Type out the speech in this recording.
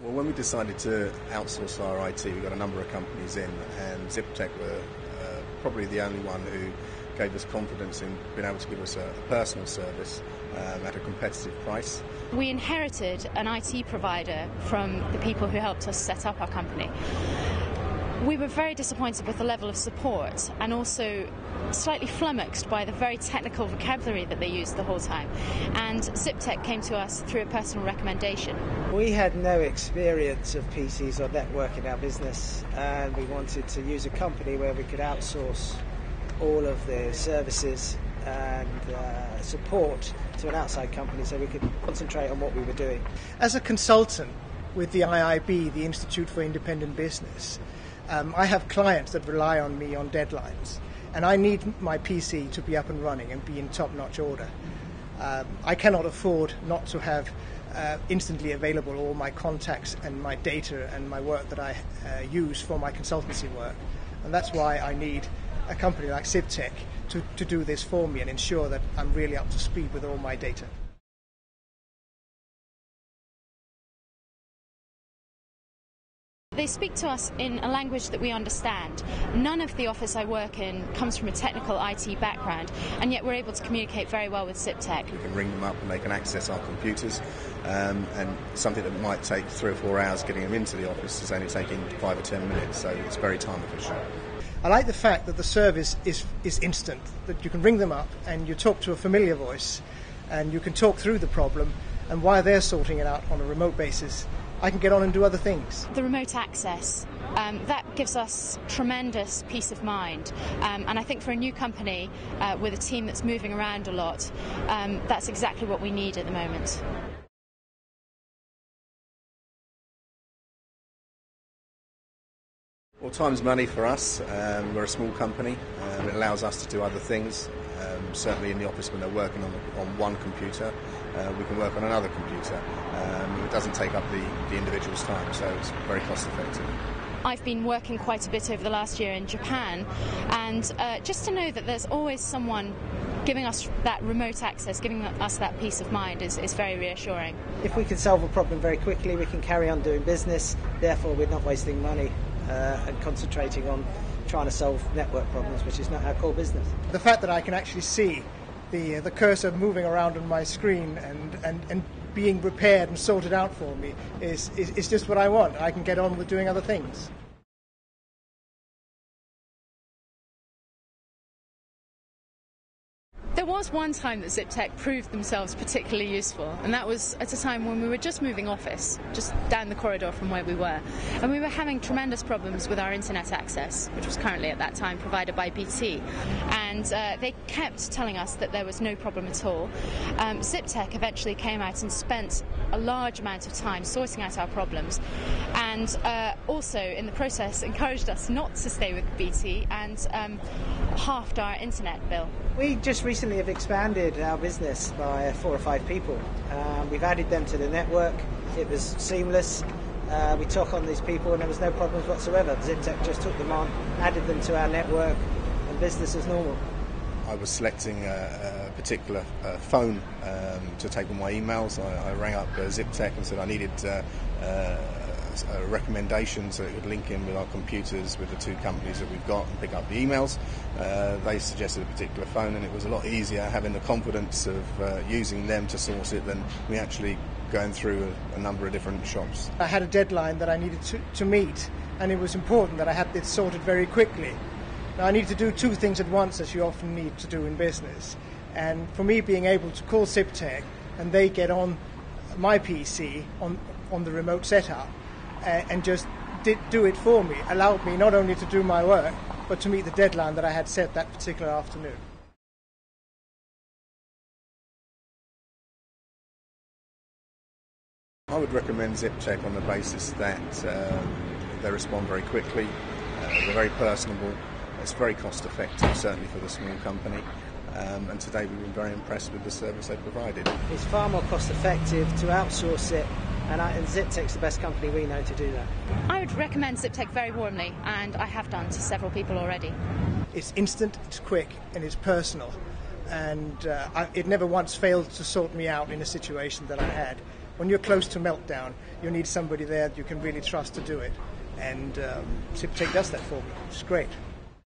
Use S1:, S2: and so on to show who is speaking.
S1: Well, when we decided to outsource our IT, we got a number of companies in, and ZipTech were uh, probably the only one who gave us confidence in being able to give us a, personal service um, at a competitive price.
S2: We inherited an IT provider from the people who helped us set up our company. We were very disappointed with the level of support and also slightly flummoxed by the very technical vocabulary that they used the whole time. And ZipTech came to us through a personal recommendation.
S3: We had no experience of PCs or network in our business, and we wanted to use a company where we could outsource all of the services and uh, support to an outside company so we could concentrate on what we were doing.
S4: As a consultant with the IIB, the Institute for Independent Business, um, I have clients that rely on me on deadlines, and I need my PC to be up and running and be in top notch order. Um, I cannot afford not to have uh, instantly available all my contacts and my data and my work that I uh, use for my consultancy work. And that's why I need a company like ZipTech to, to do this for me and ensure that I'm really up to speed with all my data.
S2: They speak to us in a language that we understand. None of the office I work in comes from a technical IT background, and yet we're able to communicate very well with ZipTech.
S1: We can ring them up and they can access our computers, um, and something that might take three or four hours getting them into the office is only taking five or ten minutes, so it's very time efficient.
S4: I like the fact that the service is, is instant, that you can ring them up and you talk to a familiar voice and you can talk through the problem, and while they're sorting it out on a remote basis, I can get on and do other things.
S2: The remote access, um, that gives us tremendous peace of mind. Um, and I think for a new company uh, with a team that's moving around a lot, um, that's exactly what we need at the moment.
S1: Well, time's money for us. Um, we're a small company. Um, it allows us to do other things. Um, certainly in the office when they're working on, on one computer, uh, we can work on another computer. Um, it doesn't take up the, the individual's time, so it's very cost effective.
S2: I've been working quite a bit over the last year in Japan, and uh, just to know that there's always someone giving us that remote access, giving us that peace of mind is, is very reassuring.
S3: If we can solve a problem very quickly, we can carry on doing business, therefore, we're not wasting money uh, and concentrating on trying to solve network problems, which is not our core business.
S4: The fact that I can actually see the, uh, the cursor moving around on my screen and, and, and being repaired and sorted out for me is, is, is just what I want. I can get on with doing other things.
S2: There was one time that ZipTech proved themselves particularly useful, and that was at a time when we were just moving office, just down the corridor from where we were. And we were having tremendous problems with our internet access, which was currently at that time provided by BT. And uh, they kept telling us that there was no problem at all. Um, ZipTech eventually came out and spent a large amount of time sorting out our problems, and uh, also in the process encouraged us not to stay with BT and um, halved our internet bill.
S3: We just recently have expanded our business by four or five people. Um, we've added them to the network. It was seamless. Uh, we took on these people and there was no problems whatsoever. ZipTech just took them on, added them to our network, and business as normal.
S1: I was selecting a, a particular uh, phone um, to take all my emails. I, I rang up uh, ZipTech and said I needed uh, uh a recommendation so it would link in with our computers with the two companies that we've got and pick up the emails. Uh, they suggested a particular phone, and it was a lot easier having the confidence of uh, using them to source it than we actually going through a, a, number of different shops.
S4: I had a deadline that I needed to, to meet, and it was important that I had this sorted very quickly. Now, I needed to do two things at once, as you often need to do in business. And for me, being able to call ZipTech and they get on my PC on, on the remote setup uh, and just did do it for me allowed me not only to do my work, but to meet the deadline that I had set that particular afternoon.
S1: I would recommend ZipTech on the basis that um, they respond very quickly, uh, they're very personable, it's very cost effective, certainly for the small company. Um, and today we've been very impressed with the service they provided.
S3: It's far more cost effective to outsource it, and, I, and ZipTech's the best company we know to do that.
S2: I would recommend ZipTech very warmly, and I have done to several people already.
S4: It's instant, it's quick, and it's personal. And uh, I, it never once failed to sort me out in a situation that I had. when you're close to meltdown, you need somebody there that you can really trust to do it. And um, ZipTech does that for me. It's great.